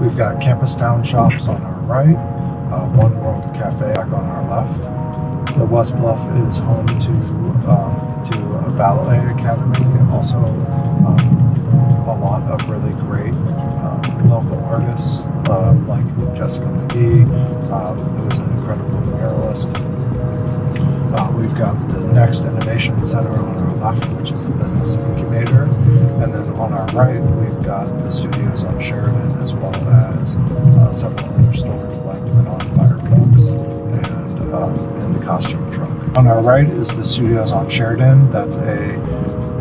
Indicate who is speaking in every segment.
Speaker 1: We've got Campus Town shops on our right, uh, One World Cafe on our left. The West Bluff is home to um, to a ballet academy, and also um, a lot of really great um, local artists uh, like Jessica McGhee, um, who's an incredible muralist. Uh, we've got the Next Innovation Center on our left, which is a business incubator. And then on our right, we've got the studios on Sheridan, as well as uh, several other stores like the Non Firebox and um, in the Costume Trunk. On our right is the studios on Sheridan. That's a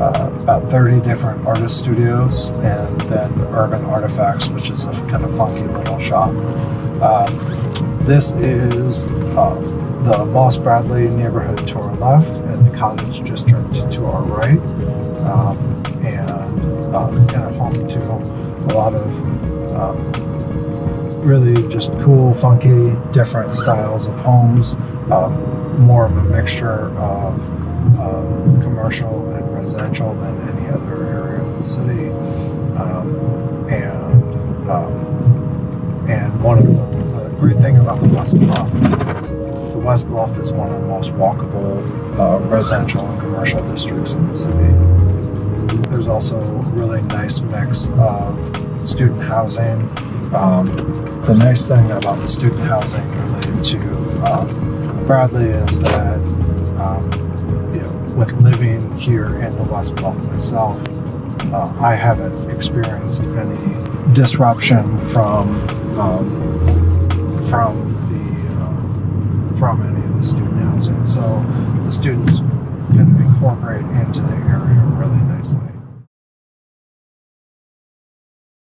Speaker 1: uh, about 30 different artist studios, and then Urban Artifacts, which is a kind of funky little shop. Um, this is uh, the Moss Bradley neighborhood to our left, and the cottage district to our right, um, and um, kind of home to a lot of um, really just cool, funky, different styles of homes. Um, more of a mixture of um, commercial and residential than any other area of the city, um, and and one of the, the great thing about the West Bluff is the West Bluff is one of the most walkable uh, residential and commercial districts in the city. There's also a really nice mix of student housing. Um, the nice thing about the student housing related to um, Bradley is that um, you know, with living here in the West Bluff myself, uh, I haven't experienced any disruption from um, from so the students can incorporate into their